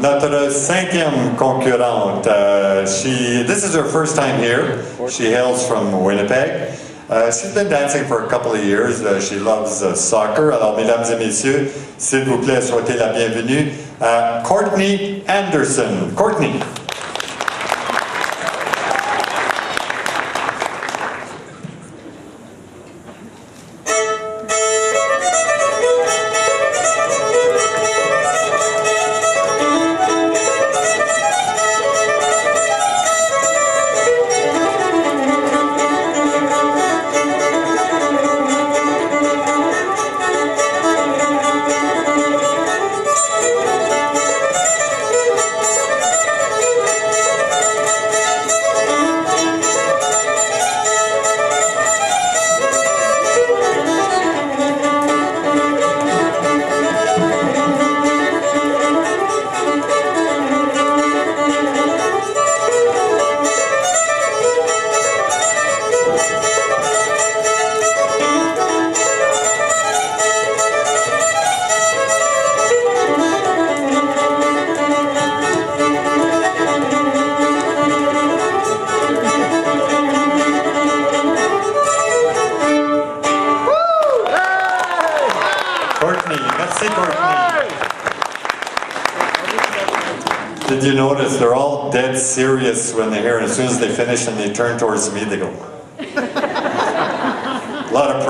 Notre cinquième concurrente. Uh, she, this is her first time here. She hails from Winnipeg. Uh, she's been dancing for a couple of years. Uh, she loves uh, soccer. Alors, mesdames et messieurs, s'il vous plaît, souhaitez la bienvenue à Cortney Anderson. Cortney, merci Cortney. Did you notice they're all dead serious when they hear it? As soon as they finish and they turn towards me, they go. A lot of